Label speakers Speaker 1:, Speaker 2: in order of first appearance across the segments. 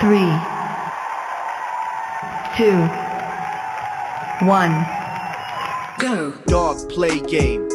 Speaker 1: three, two, one.
Speaker 2: Go.
Speaker 3: Dog play game.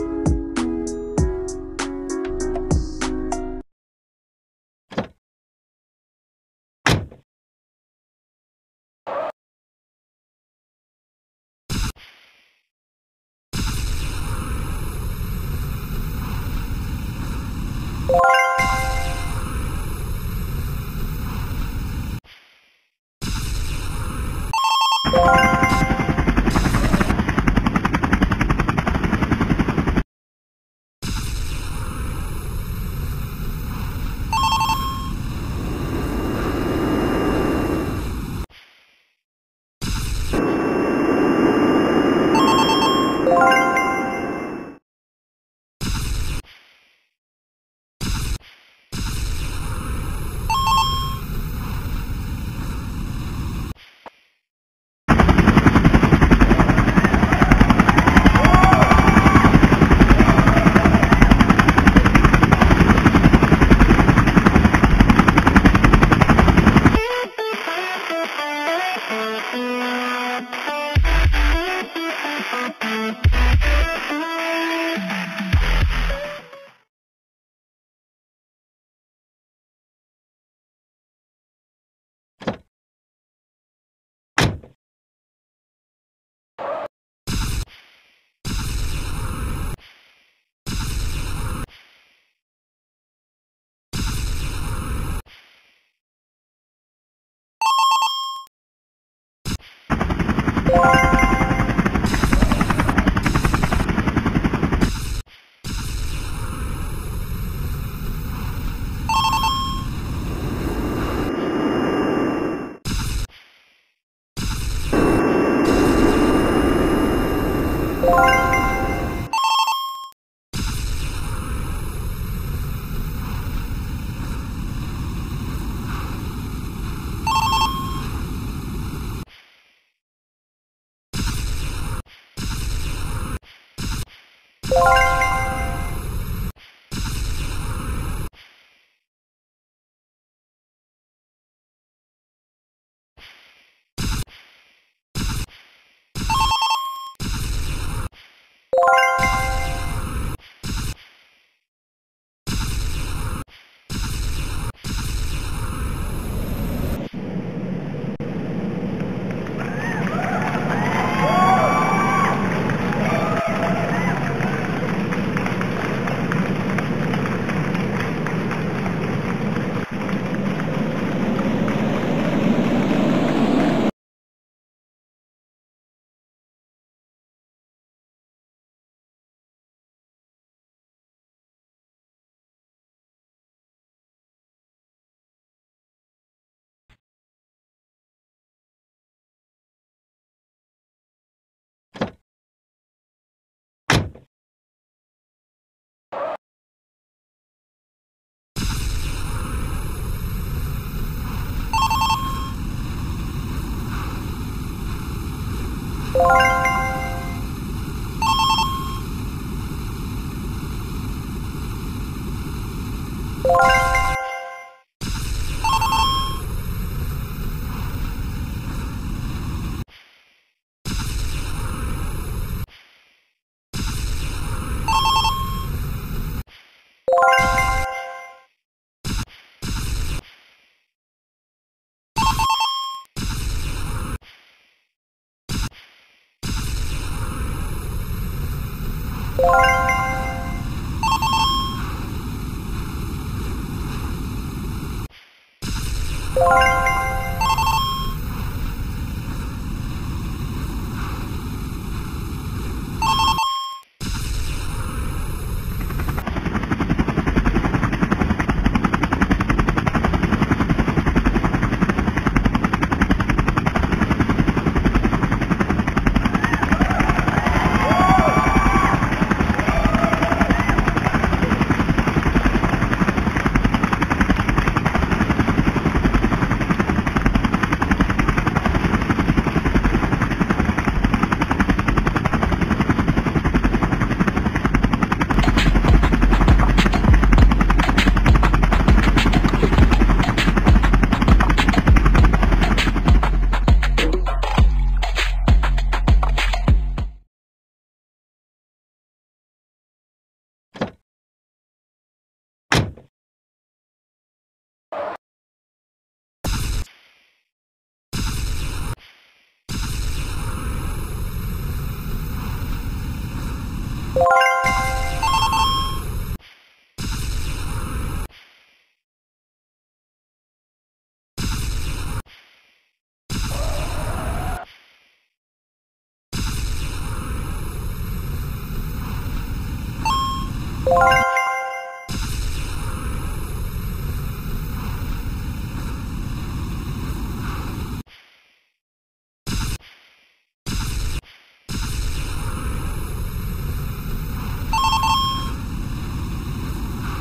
Speaker 3: you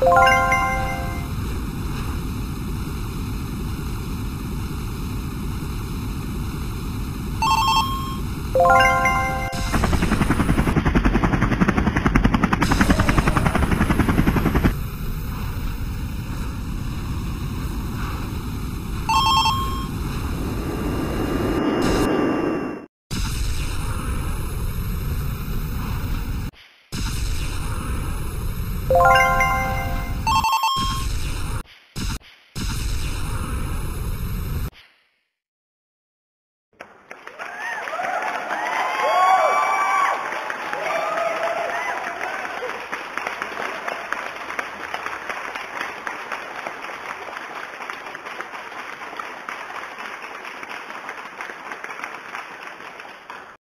Speaker 3: you.